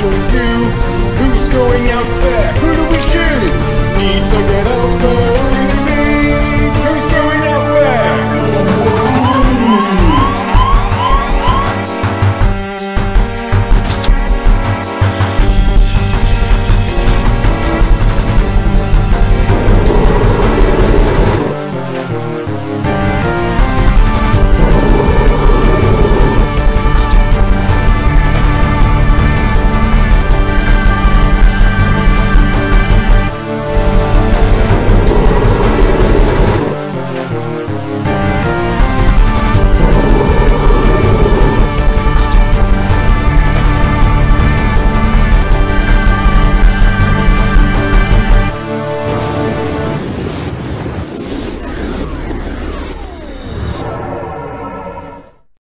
do? Who's going out there?